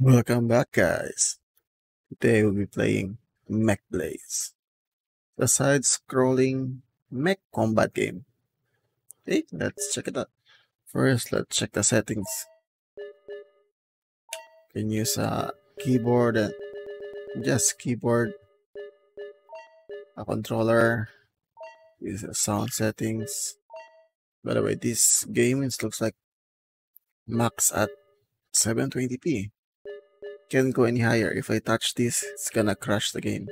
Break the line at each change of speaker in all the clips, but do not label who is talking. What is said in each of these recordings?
Welcome back, guys. Today we'll be playing Mech Blaze, a side-scrolling mech combat game. Okay, let's check it out. First, let's check the settings. You can use a keyboard and just keyboard, a controller, use the sound settings. By the way, this game looks like max at 720p can't go any higher. If I touch this, it's gonna crash the game.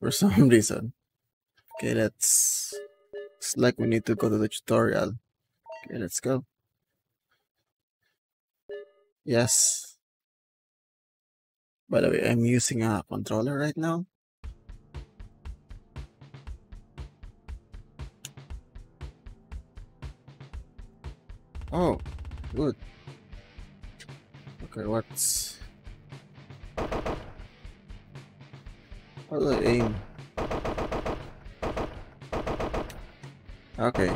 For some reason. Okay, let's... It's like we need to go to the tutorial. Okay, let's go. Yes. By the way, I'm using a controller right now. Oh, good. Okay, what's... How do I aim? Okay,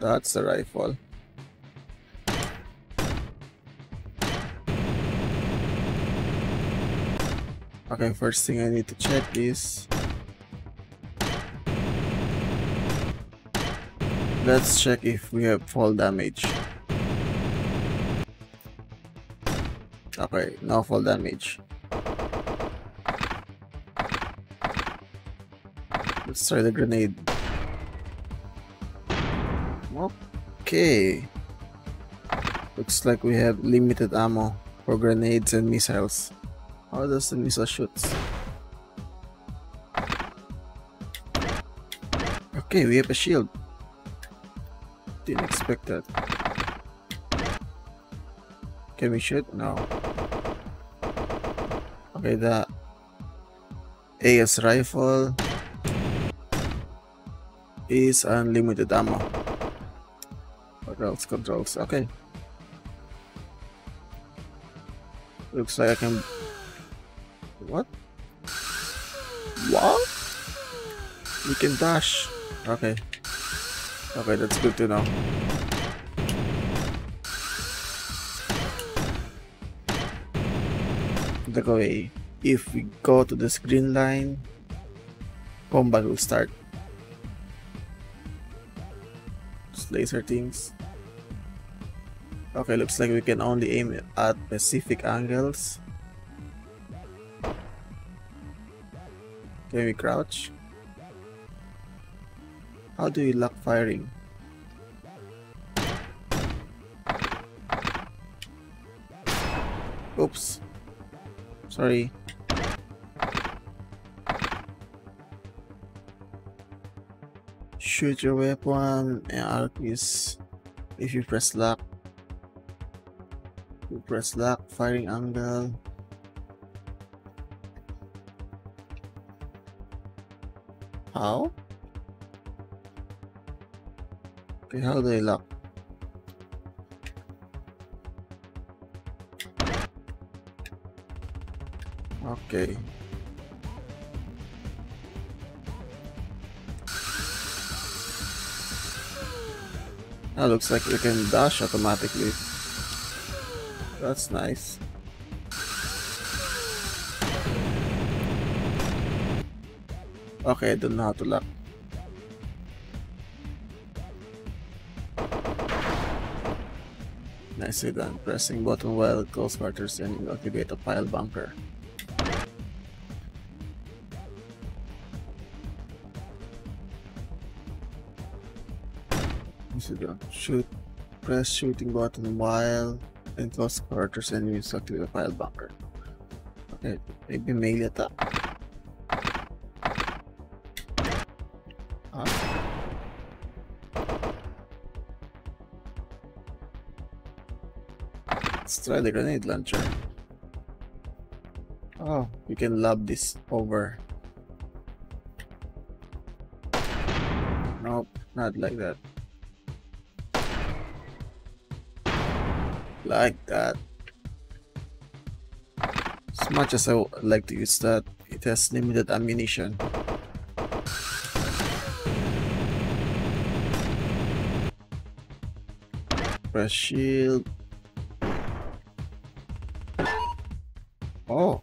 that's the rifle. Okay, first thing I need to check is... Let's check if we have fall damage. Okay, no fall damage. Let's try the grenade. Okay. Looks like we have limited ammo for grenades and missiles. How does the missile shoot? Okay, we have a shield. Didn't expect that. Can we shoot? No. Okay, the AS rifle is unlimited ammo. What else controls? Okay. Looks like I can... What? What? We can dash. Okay. Okay, that's good to know. The way. If we go to this green line, combat will start. Just laser things. Okay, looks like we can only aim at specific angles. Can we crouch? How do you lock firing? Oops. Sorry. Shoot your weapon and is if you press lock. You press lock, firing angle. How? Okay, how do I lock? Okay. That looks like we can dash automatically. That's nice. Okay, I don't know how to lock. Nicely done. Pressing button while close quarters and activate a pile bunker. Shoot, press shooting button while in close quarters enemies activate the pile bunker. Okay, maybe melee attack. Ah. Let's try the grenade launcher. Oh, we can lob this over. Nope, not like that. like that. As much as I would like to use that, it has limited ammunition. Press shield. Oh.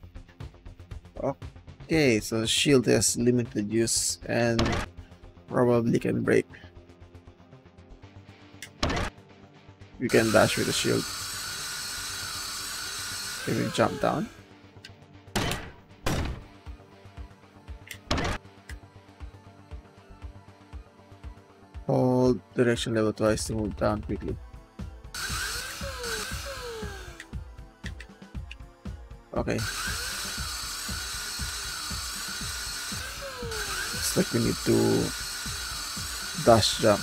Okay, so shield has limited use and probably can break. You can dash with the shield. Can we jump down? Hold direction level twice to move down quickly. Okay. It's like we need to dash jump.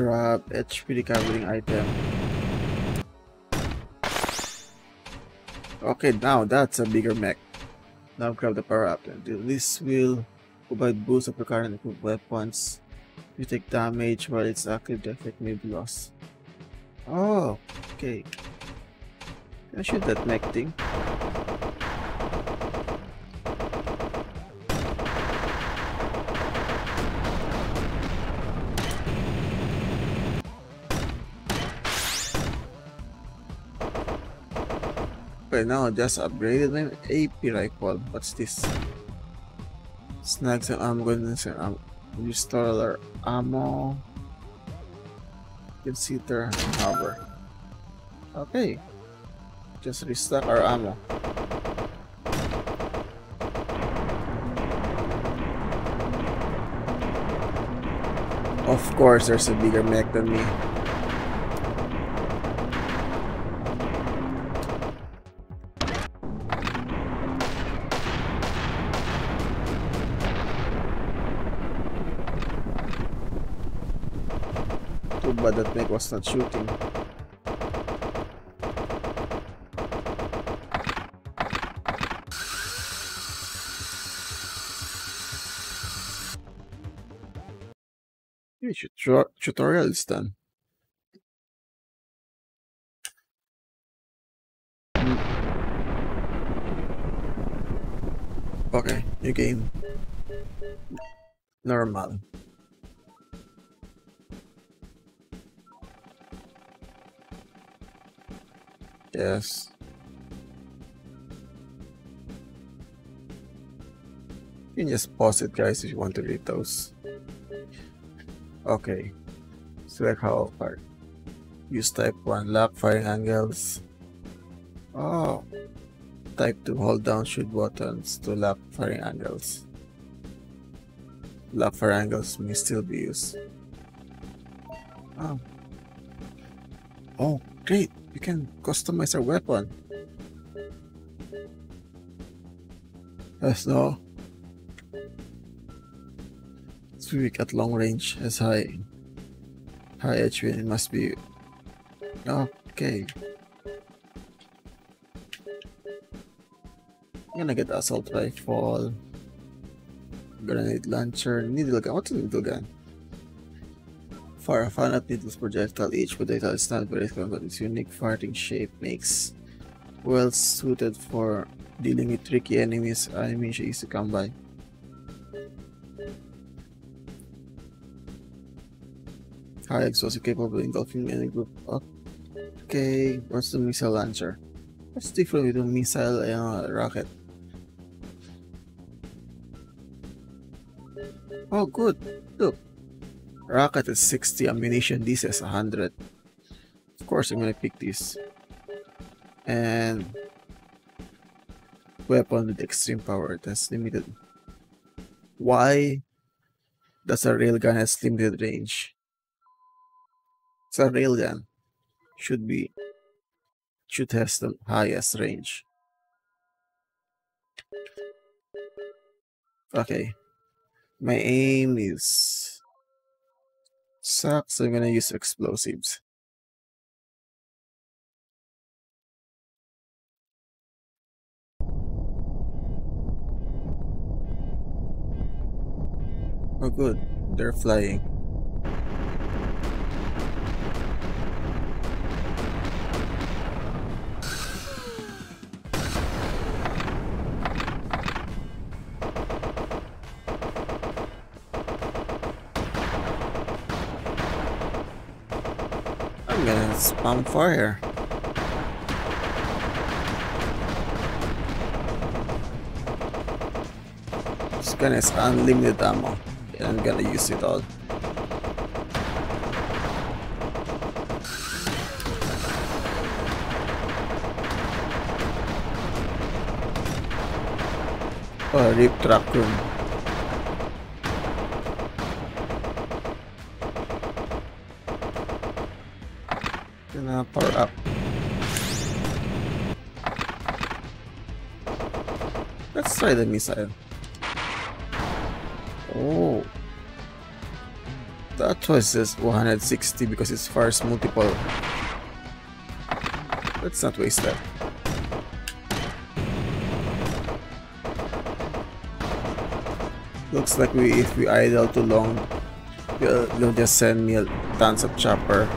Drop HP recovering item. Okay, now that's a bigger mech. Now grab the power up. This will provide boost of your current equipped weapons. You take damage while its active the effect may be lost. Oh, okay. Can I shoot that mech thing? Okay, now just upgraded my AP rifle. What's this? Snags and ammo guns and ammo. Restore our ammo. Consider and hover. Okay. Just restock our ammo. Of course, there's a bigger mech than me. Was not shooting. Yeah, tutorial is done. Hmm. Okay, new game. Normal. Yes. You can just pause it guys if you want to read those. Okay. Select how part. Use type 1 lock firing angles. Oh. Type 2 hold down shoot buttons to lock firing angles. Lock fire angles may still be used. Oh. Oh, great. We can customize our weapon. As no. It's weak at long range as high. High HP it must be okay. I'm gonna get assault rifle. Grenade launcher, needle gun. What's a needle gun? A finite needles projectile, each projectile is not very strong, but its unique farting shape makes well suited for dealing with tricky enemies enemies easy to come by. High explosive capable of engulfing any group. Okay, what's the missile launcher? What's different with a missile and rocket? Oh, good. Look, Rocket is 60, ammunition, this is 100. Of course, I'm gonna pick this. And weapon with extreme power, that's limited. Why does a railgun has limited range? It's a railgun. Should be should have the highest range. Okay. My aim is Sucks, so I'm gonna use explosives. Oh good, they're flying. Gonna spam fire. This gun is unlimited ammo. And I'm gonna use it all. Oh, Rip Raccoon. Gonna try the missile. Oh. That was just 160 because it fires multiple. Let's not waste that. Looks like we if we idle too long, they'll, they'll just send me tons of chopper.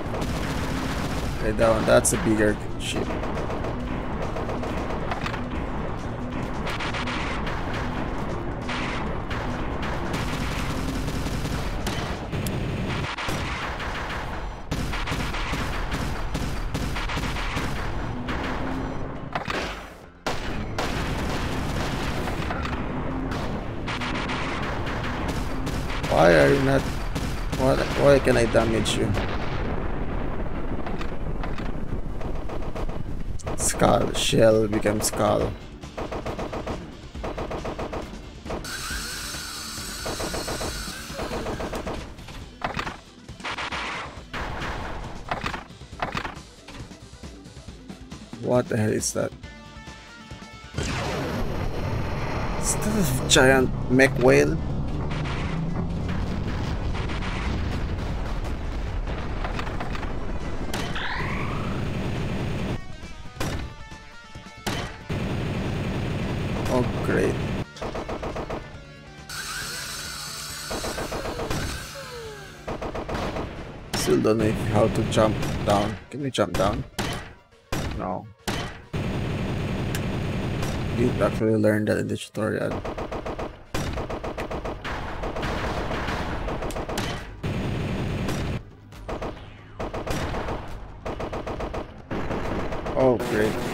Okay, down. That's a bigger Why are you not... What, why can I damage you? Skull, shell becomes skull. What the hell is that? Is that a giant mech whale? Oh, great. Still don't know how to jump down. Can we jump down? No. Didn't actually learned that in the tutorial. Oh, great.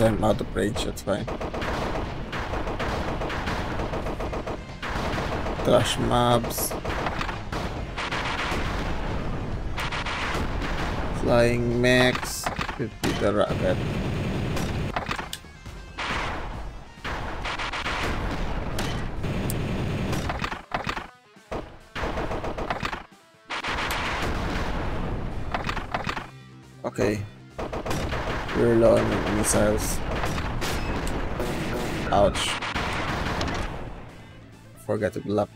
I'm out of range, that's fine. Trash mobs. Flying mechs. 50 the rocket. On missiles. Ouch. Forgot to block.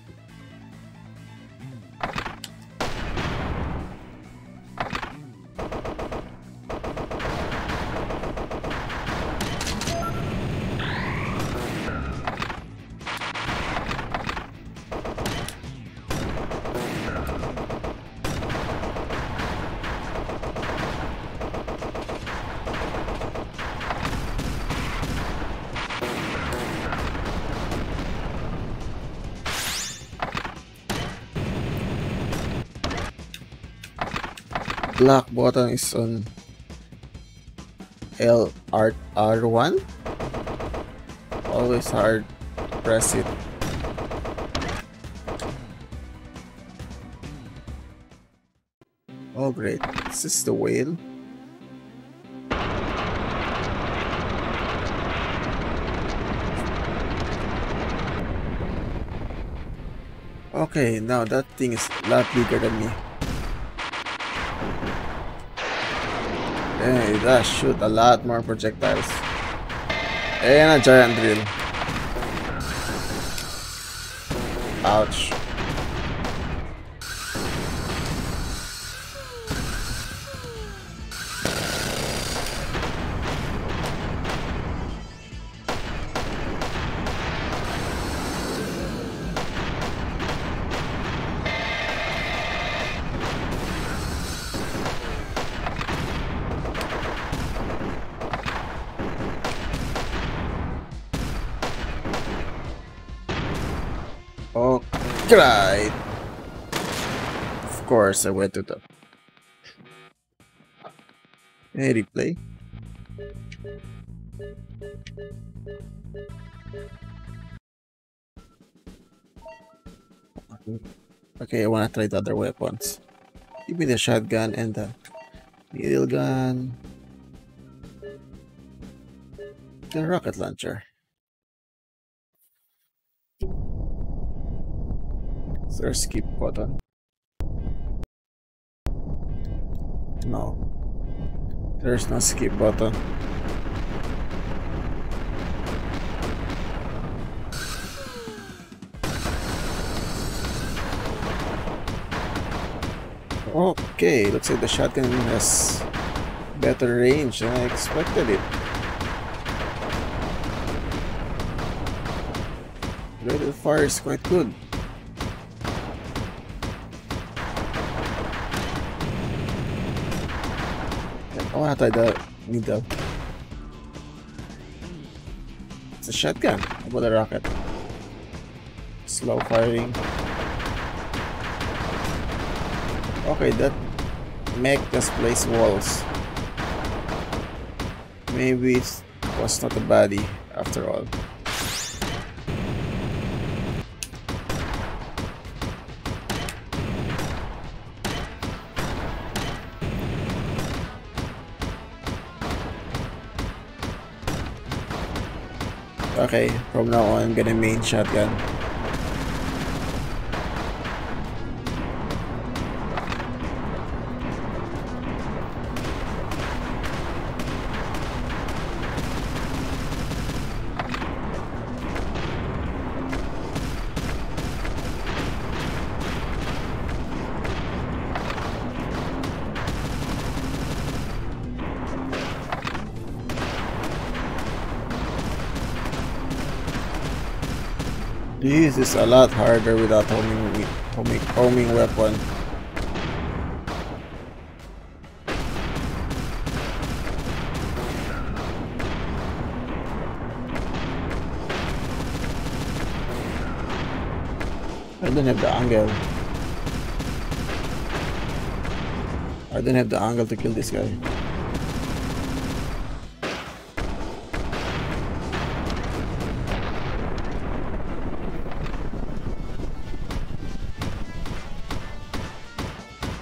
Black button is on L R R1. Always hard press it. Oh great, this is the whale. Okay, now that thing is a lot bigger than me. Eh, it does shoot a lot more projectiles. And a giant drill. Ouch. Alright. Of course, I went to the... Hey, replay. Okay, I wanna try the other weapons. Give me the shotgun and the needle gun. The rocket launcher. Is there a skip button? No. There's no skip button. Okay, looks like the shotgun has better range than I expected it. Rate of fire is quite good. I wanna try the. It's a shotgun. How about a rocket? Slow firing. Okay, that mech just place walls. Maybe it was not a body after all. Okay, from now on, I'm gonna main shotgun. This is a lot harder without homing, homing, homing weapon. I don't have the angle. I don't have the angle to kill this guy.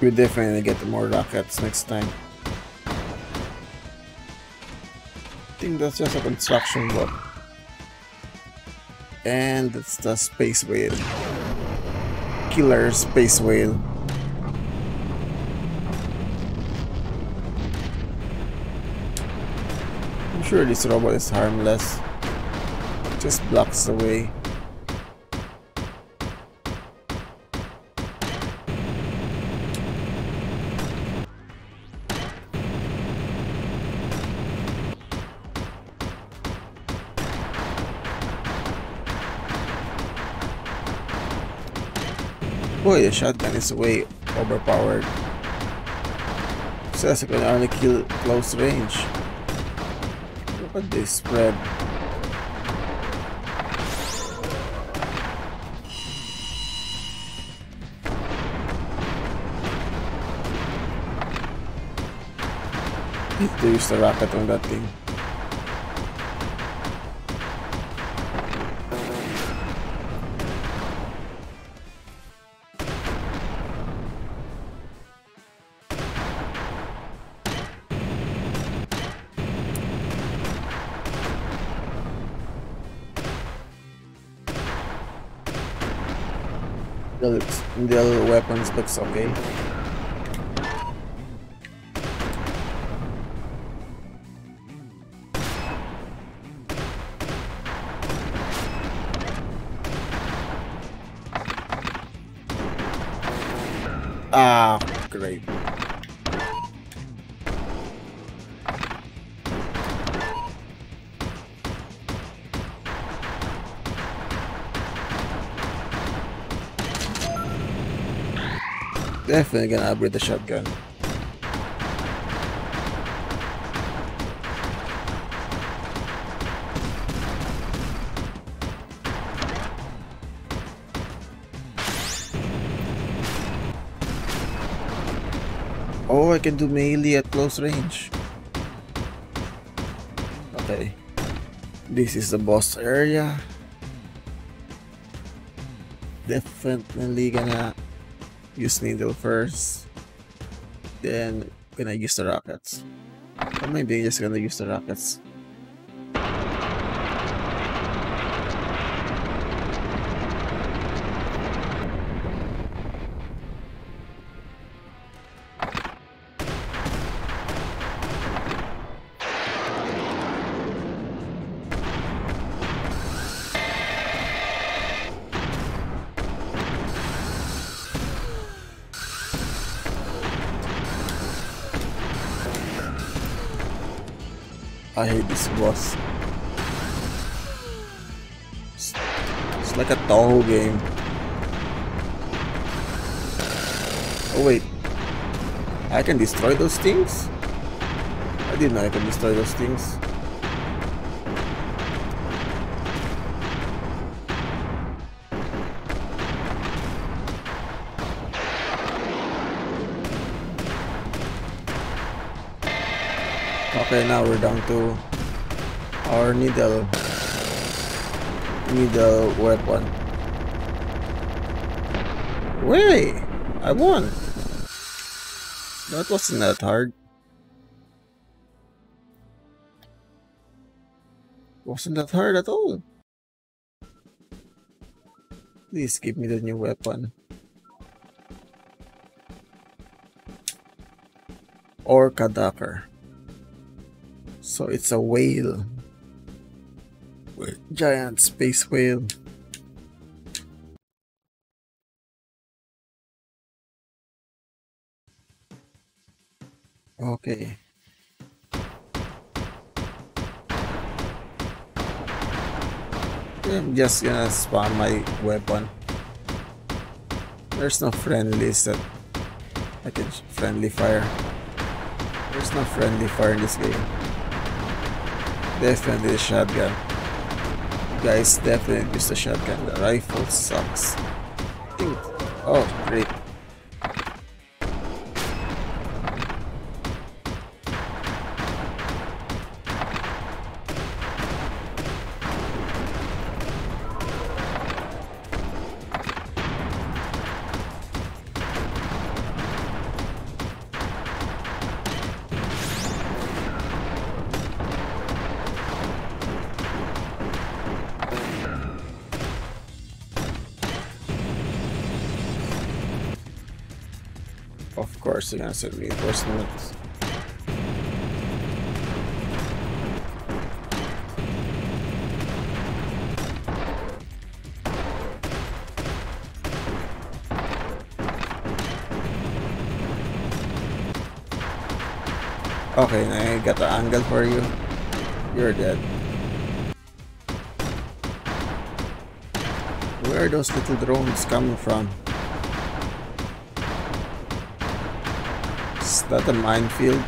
We definitely get more rockets next time. I think that's just a construction boat. And it's the space whale. Killer space whale. I'm sure this robot is harmless. Just blocks the The shotgun is way overpowered. Says gonna only kill close range. Look at this spread. Need to use the rocket on that thing. The, the other weapons looks okay. Ah, great. Definitely gonna upgrade the shotgun. Oh, I can do melee at close range. Okay. This is the boss area. Definitely gonna use needle first. Then gonna use the rockets. Or maybe just gonna use the rockets. I hate this boss. It's, it's like a Touhou game. Oh wait. I can destroy those things? I didn't know I can destroy those things. Okay, now we're down to our needle needle weapon. Wait, I won. That wasn't that hard. Wasn't that hard at all. Please give me the new weapon. Or Kadakar. So it's a whale. Giant space whale. Okay. I'm just gonna spawn my weapon. There's no friendlies that I can friendly fire. There's no friendly fire in this game. Definitely the shotgun. Guys, definitely use the shotgun. The rifle sucks. Oh, great. Gonna reinforcements. Okay, I got the angle for you. You're dead. Where are those little drones coming from? That a minefield?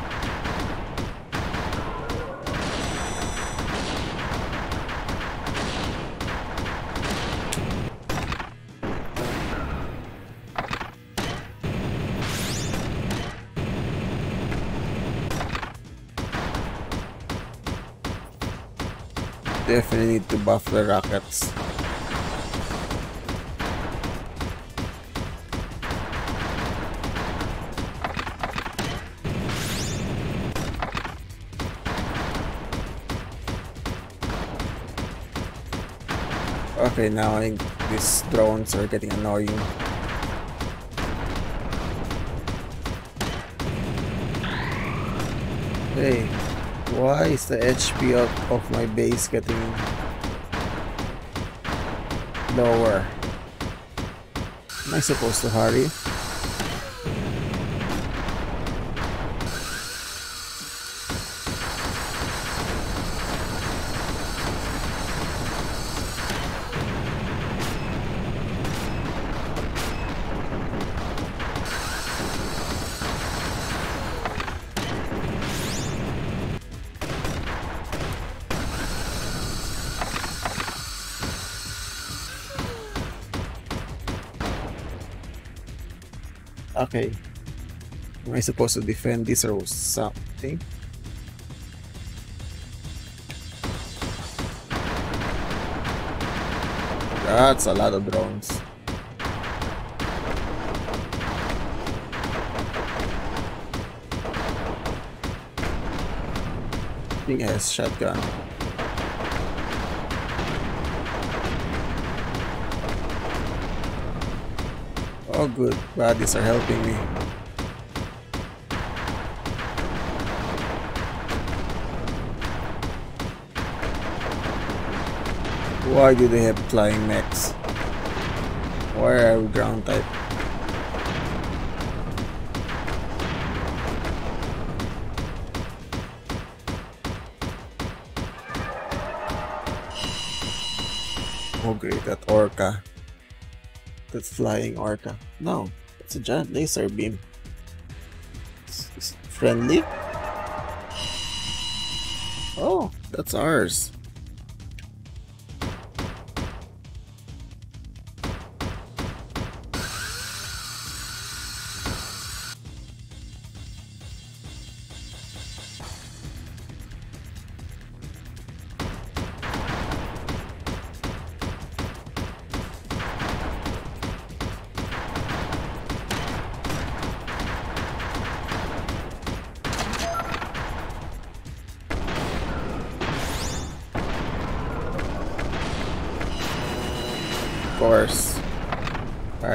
Definitely need to buff the rockets. Okay, now I these drones are getting annoying. Hey, why is the HP of, of my base getting lower? Am I supposed to hurry? Okay. Am I supposed to defend this or something? That's a lot of drones. Think has shotgun. Oh good, bodies are helping me. Why do they have flying mechs? Why are we ground type? Oh great, that orca. That's flying orca. No, it's a giant laser beam. Is friendly? Oh, that's ours.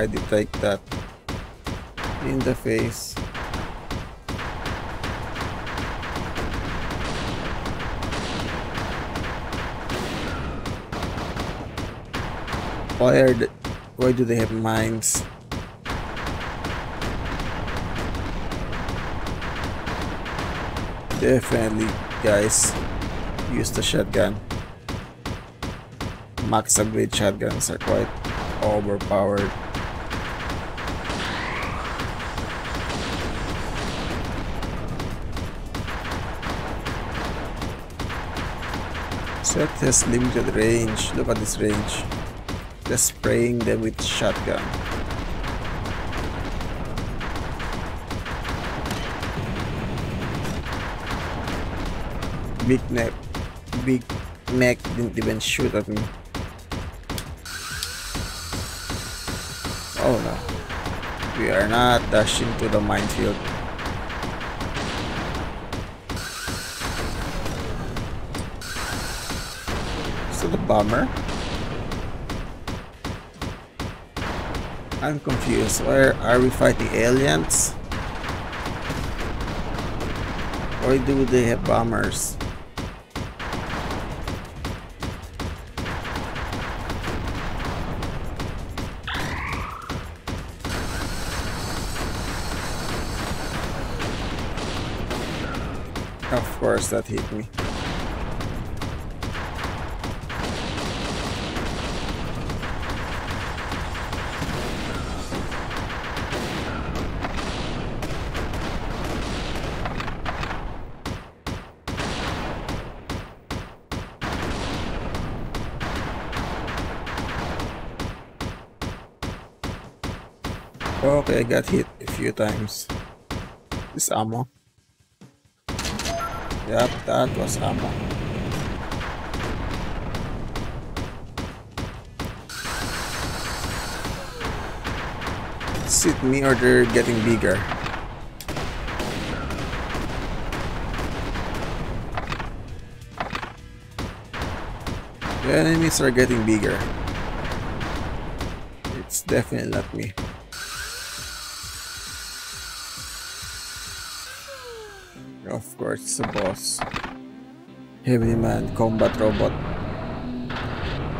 I did detect that in the face. Why are the, why do they have mines? Definitely, guys, use the shotgun max upgrade shotguns are quite overpowered. Set has limited range. Look at this range. Just spraying them with shotgun. Big neck. Big neck didn't even shoot at me. Oh no. We are not dashing to the minefield. Bomber? I'm confused. Where are we fighting aliens? Why do they have bombers? Of course that hit me. Got hit a few times. This ammo. Yep, that was ammo. Is me or they're getting bigger? The enemies are getting bigger. It's definitely not me. Of course, it's a boss. Heavy Man Combat Robot.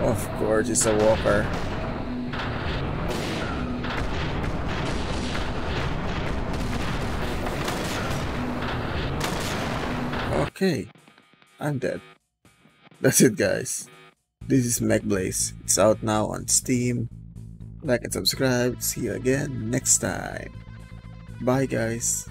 Of course, it's a walker. Okay, I'm dead. That's it guys. This is MechBlaze. It's out now on Steam. Like and subscribe. See you again next time. Bye guys.